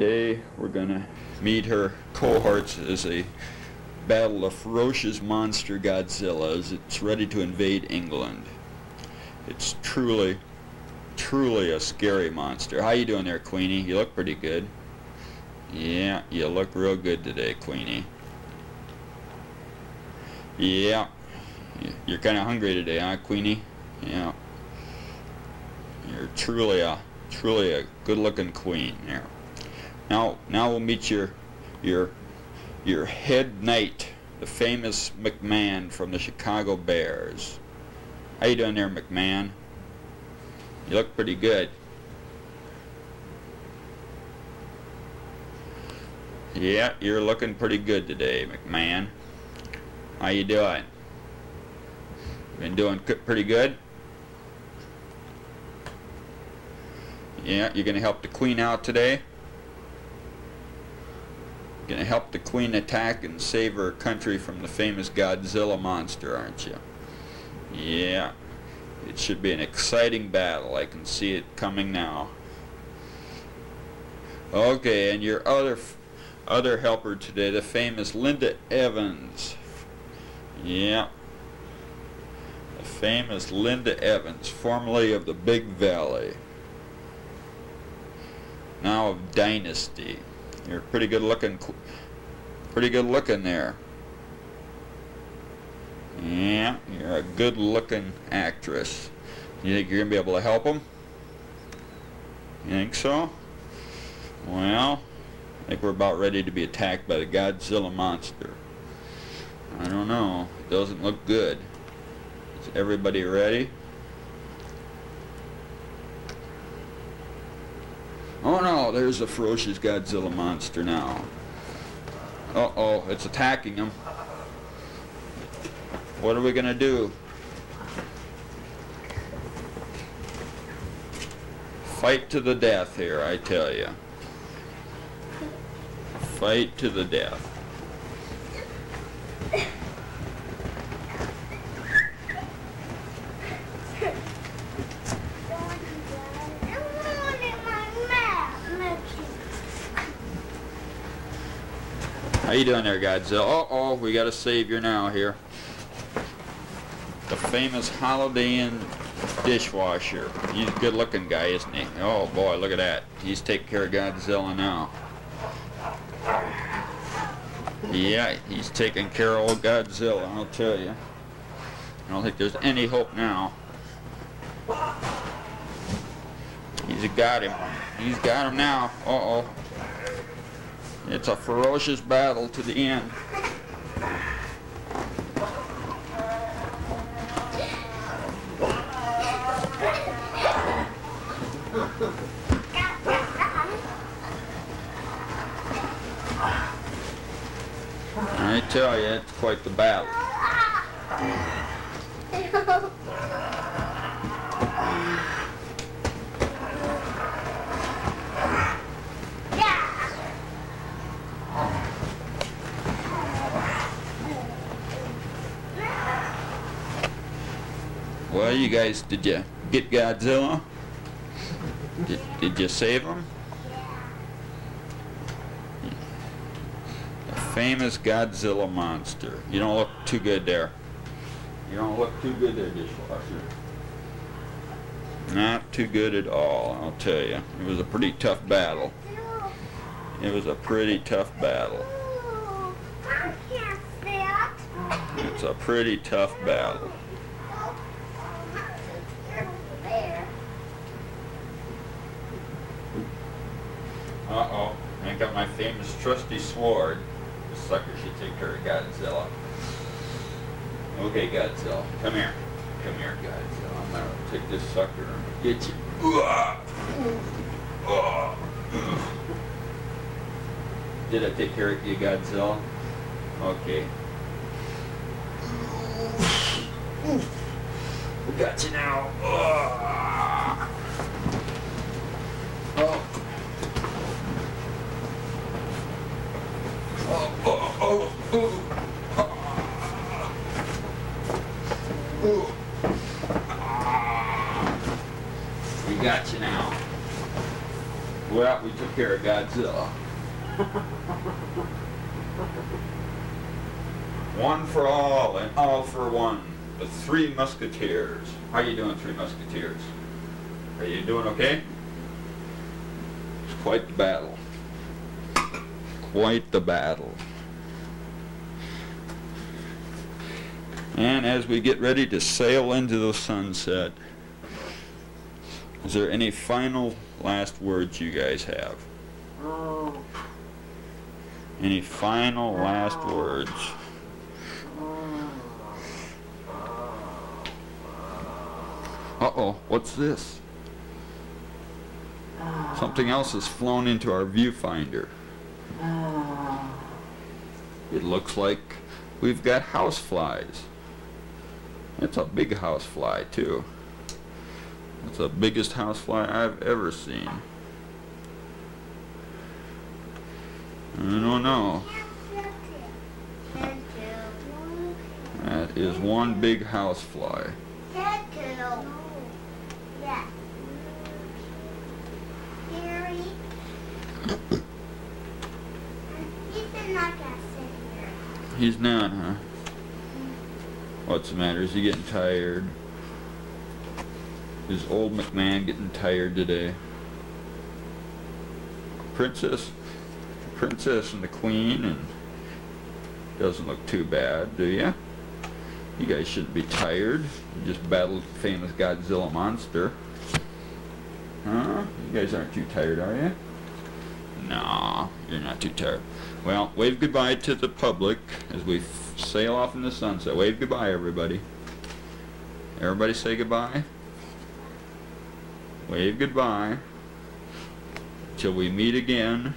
Today we're gonna meet her cohorts as they battle a ferocious monster Godzilla as it's ready to invade England. It's truly, truly a scary monster. How you doing there, Queenie? You look pretty good. Yeah, you look real good today, Queenie. Yeah, you're kind of hungry today, huh, Queenie? Yeah. You're truly a, truly a good-looking queen there. Now, now we'll meet your, your, your head knight, the famous McMahon from the Chicago Bears. How you doing there, McMahon? You look pretty good. Yeah, you're looking pretty good today, McMahon. How you doing? Been doing pretty good? Yeah, you're going to help the queen out today? Gonna help the queen attack and save her country from the famous Godzilla monster, aren't you? Yeah. It should be an exciting battle. I can see it coming now. Okay, and your other other helper today, the famous Linda Evans. Yeah. The famous Linda Evans, formerly of the Big Valley. Now of Dynasty. You're pretty good looking, pretty good looking there. Yeah, you're a good looking actress. You think you're going to be able to help them? You think so? Well, I think we're about ready to be attacked by the Godzilla monster. I don't know. It doesn't look good. Is everybody ready? Oh there's a ferocious Godzilla monster now. Uh-oh, it's attacking him. What are we gonna do? Fight to the death here, I tell you. Fight to the death. How you doing there, Godzilla? Uh oh, we got a savior now here. The famous Holiday Inn dishwasher. He's a good looking guy, isn't he? Oh boy, look at that. He's taking care of Godzilla now. Yeah, he's taking care of old Godzilla, I'll tell you. I don't think there's any hope now. He's got him. He's got him now. Uh-oh. It's a ferocious battle to the end. I tell you, it's quite the battle. Well, you guys, did you get Godzilla? Did, did you save him? The famous Godzilla monster. You don't look too good there. You don't look too good there, dishwasher. Not too good at all, I'll tell you. It was a pretty tough battle. It was a pretty tough battle. It's a pretty tough battle. Uh-oh. I got my famous trusty sword. This sucker should take care of Godzilla. Okay, Godzilla. Come here. Come here, Godzilla. I'm gonna take this sucker and get you. Did I take care of you, Godzilla? Okay. We got you now. Oh. Oh, oh, oh, oh. Oh. We got you now. Well, we took care of Godzilla. one for all and all for one. The Three Musketeers. How you doing, Three Musketeers? Are you doing okay? It's quite the battle. Quite the battle. And as we get ready to sail into the sunset, is there any final last words you guys have? Any final last words? Uh-oh, what's this? Something else has flown into our viewfinder. It looks like we've got house flies. It's a big house fly too. It's the biggest house fly I've ever seen. I don't know. That is one big house fly. He's not gonna here. He's not, huh? What's the matter? Is he getting tired? Is old McMahon getting tired today? Princess, Princess and the Queen, and doesn't look too bad, do ya? You guys shouldn't be tired. You just battled the famous Godzilla monster. Huh? You guys aren't too tired, are you? Nah, you're not too tired. Well, wave goodbye to the public as we sail off in the sunset. Wave goodbye, everybody. Everybody say goodbye. Wave goodbye. Till we meet again.